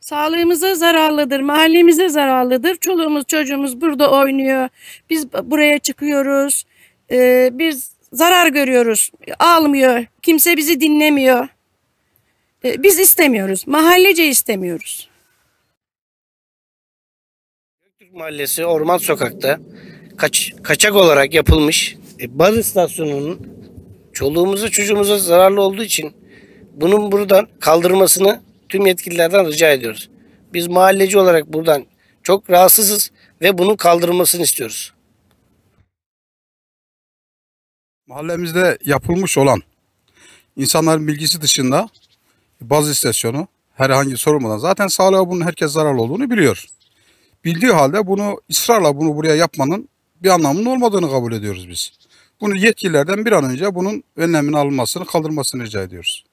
Sağlığımıza zararlıdır, mahallemize zararlıdır. Çoluğumuz çocuğumuz burada oynuyor. Biz buraya çıkıyoruz. Ee, biz zarar görüyoruz. Almıyor. Kimse bizi dinlemiyor. Ee, biz istemiyoruz. Mahallece istemiyoruz. Göktürk Mahallesi Orman Sokak'ta kaç, kaçak olarak yapılmış e, baz istasyonunun çoluğumuza çocuğumuza zararlı olduğu için bunun buradan kaldırmasını tüm yetkililerden rica ediyoruz. Biz mahalleci olarak buradan çok rahatsızız ve bunun kaldırılmasını istiyoruz. Mahallemizde yapılmış olan insanların bilgisi dışında baz istasyonu herhangi sorulmadan zaten sağlığa bunun herkes zararlı olduğunu biliyor. Bildiği halde bunu ısrarla bunu buraya yapmanın bir anlamının olmadığını kabul ediyoruz biz. Bunu yetkililerden bir an önce bunun önlemini alınmasını, kaldırmasını rica ediyoruz.